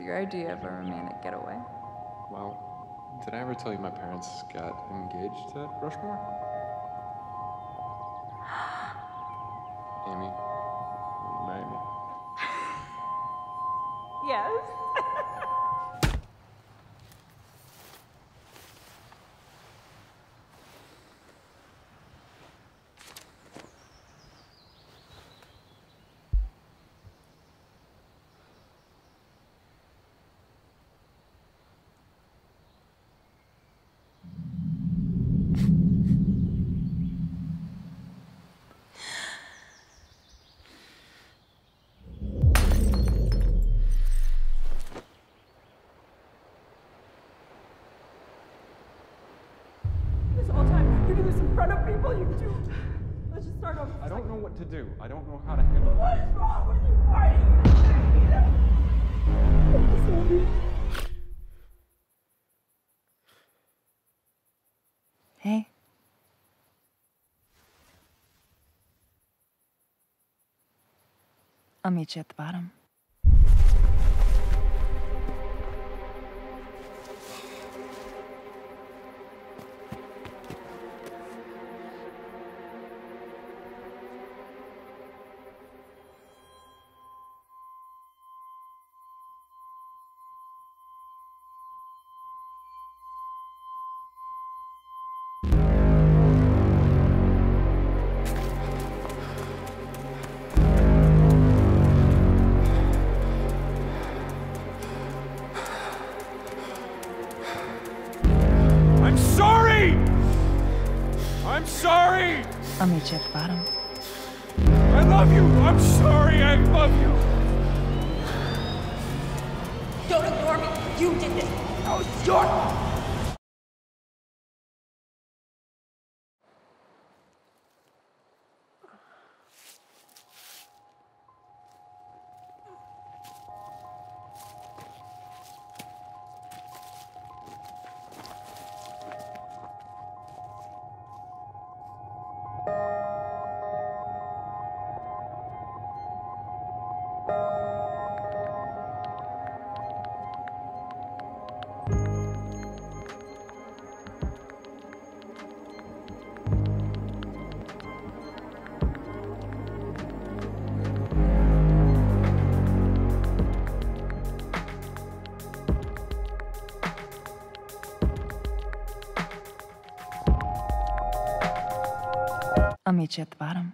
your idea of a romantic getaway. Well, did I ever tell you my parents got engaged at Rushmore? Amy, will you marry me? Yes. This whole time, you do this in front of people, you do. Let's just start over. I don't know what to do. I don't know how to handle it. What is wrong with you? Why are you saying that? I just love you. Hey. I'll meet you at the bottom. I'm sorry! I'll meet you at the bottom. I love you! I'm sorry! I love you! Don't ignore me. You did this. That was your I'll meet you at the bottom.